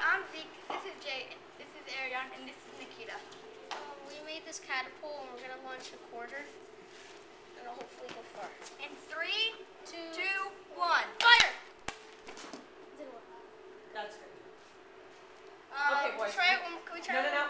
I'm Zeke. This is Jay. This is Arion, and this is Nikita. Um, we made this catapult and we're gonna launch a quarter. And hopefully go far. In three, two, two one, fire! That's good. Um, Okay, boys. Try it. Can we try No, no, no,